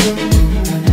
Música